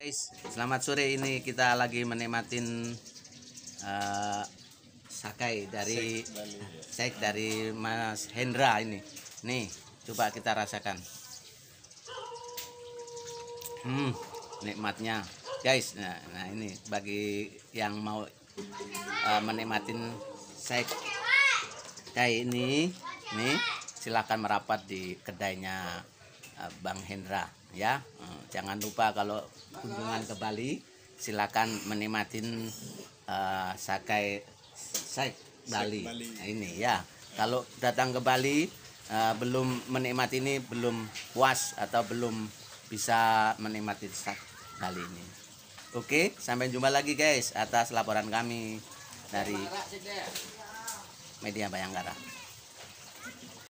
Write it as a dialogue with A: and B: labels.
A: Guys, selamat sore ini kita lagi menikmatin eh, sakai dari sek dari Mas Hendra ini. Nih, coba kita rasakan. Hmm, nikmatnya. Guys, nah, nah ini bagi yang mau eh, menikmatin sek kayak ini, nih silakan merapat di kedainya Bang Hendra ya. Eh, Jangan lupa kalau kunjungan ke Bali silakan menikmatin eh, sakai sek Bali.
B: Bali.
A: Ini ya. Kalau datang ke Bali eh, belum menikmati ini belum puas atau belum bisa menikmati sak Bali ini. Oke, sampai jumpa lagi guys atas laporan kami dari Media Bayangkara.